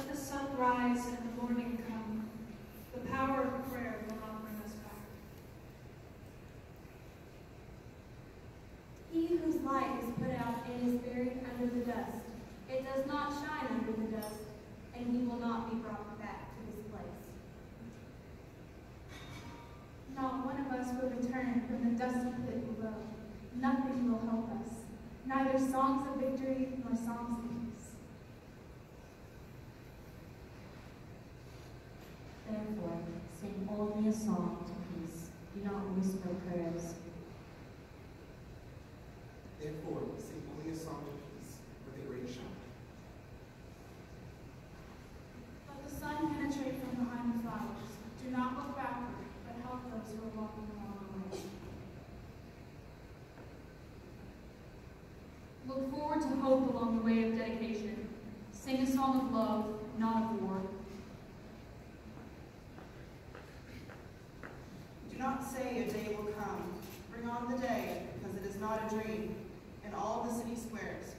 Let the sun rise and the morning come. The power of prayer will not bring us back. He whose light is put out and is buried under the dust. It does not shine under the dust, and he will not be brought back to his place. Not one of us will return from the dusty pit below. Nothing will help us, neither songs of victory nor songs of therefore sing only a song to peace. Do not whisper prayers. Therefore, sing only a song to peace with the great shout. Let the sun penetrate from behind the flowers. Do not look backward, but help those who are walking along the way. Look forward to hope along the way of dedication. Sing a song of love, not of war. a dream in all the city squares.